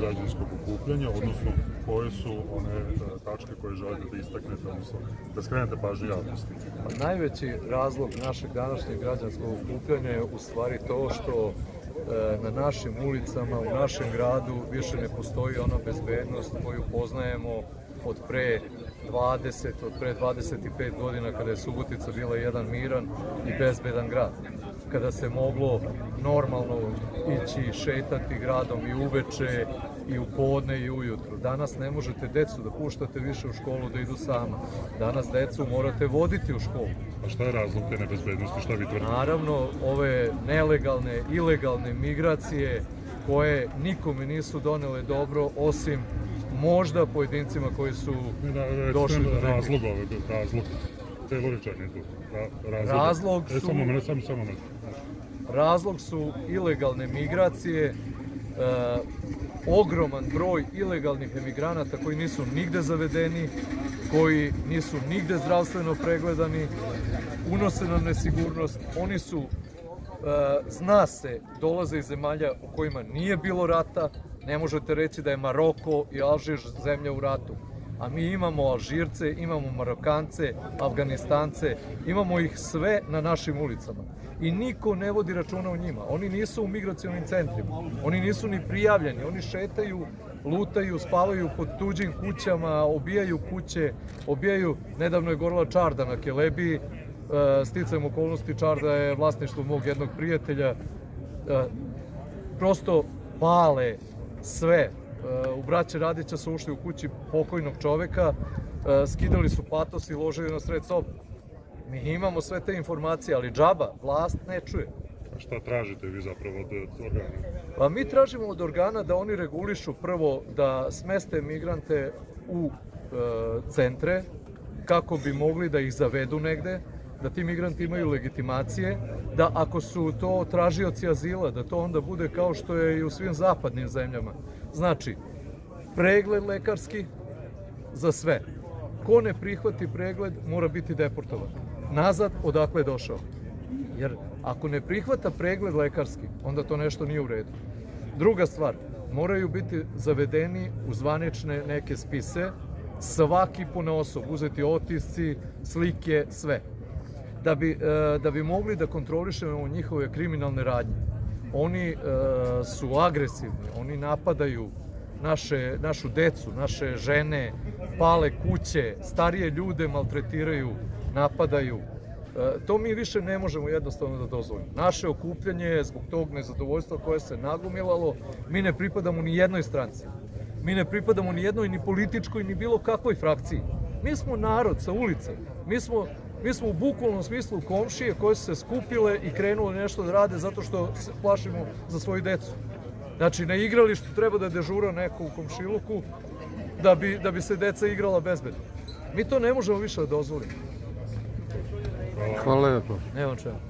građanskog okupljanja, odnosno koje su one e, tačke koje želite da istaknete, odnosno da skrenete pažnju javnosti? Pa najveći razlog našeg današnjeg građanskog okupljanja je u stvari to što e, na našim ulicama, u našem gradu više ne postoji ona bezbednost koju poznajemo od pre 20, od pre 25 godina kada je Subotica bila jedan miran i bezbedan grad kada se moglo normalno ići šetati gradom i uveče i u podne i ujutru. Danas ne možete decu da puštate više u školu da idu sama. Danas decu morate voditi u školu. A šta je razlog te nebezbednosti, šta vi tvrdite? Naravno, ove nelegalne, ilegalne migracije koje nikome nisu donele dobro, osim možda pojedincima koji su došli do razlog ove, razlog. Celo rečenicu. Razlog, razlog su... E, samo mene, samo, samo mene. Razlog su ilegalne migracije, e, ogroman broj ilegalnih emigranata koji nisu nigde zavedeni, koji nisu nigde zdravstveno pregledani, unose nam nesigurnost, oni su, e, zna se, dolaze iz zemalja u kojima nije bilo rata, ne možete reći da je Maroko i Alžir zemlja u ratu a mi imamo Alžirce, imamo Marokance, Afganistance, imamo ih sve na našim ulicama. I niko ne vodi računa o njima. Oni nisu u migracionim centrima, oni nisu ni prijavljeni, oni šetaju, lutaju, spavaju pod tuđim kućama, obijaju kuće, obijaju, nedavno je gorila Čarda na Kelebiji, e, sticajem okolnosti Čarda je vlasništvo mog jednog prijatelja, e, prosto pale sve, u braće Radića su ušli u kući pokojnog čoveka, e, skidali su patos i ložili na sred soba. Mi imamo sve te informacije, ali džaba, vlast ne čuje. A šta tražite vi zapravo od organa? Pa mi tražimo od organa da oni regulišu prvo da smeste migrante u e, centre kako bi mogli da ih zavedu negde, da ti migranti imaju legitimacije, da ako su to tražioci azila, da to onda bude kao što je i u svim zapadnim zemljama. Znači, pregled lekarski za sve. Ko ne prihvati pregled mora biti deportovan. Nazad odakle je došao. Jer ako ne prihvata pregled lekarski, onda to nešto nije u redu. Druga stvar, moraju biti zavedeni u zvanične neke spise, svaki puna osob, uzeti otisci, slike, sve da bi, e, da bi mogli da kontrolišemo njihove kriminalne radnje. Oni e, su agresivni, oni napadaju naše, našu decu, naše žene, pale kuće, starije ljude maltretiraju, napadaju. E, to mi više ne možemo jednostavno da dozvolimo. Naše okupljanje je zbog tog nezadovoljstva koje se nagumilalo, mi ne pripadamo ni jednoj stranci. Mi ne pripadamo ni jednoj ni političkoj ni bilo kakvoj frakciji. Mi smo narod sa ulice. Mi smo Mi smo u bukvalnom smislu komšije koje su se skupile i krenule nešto da rade zato što se plašimo za svoju decu. Znači, na igralištu treba da dežura neko u komšiluku da bi, da bi se deca igrala bezbedno. Mi to ne možemo više da dozvolimo. Hvala lepo. Nema čemu.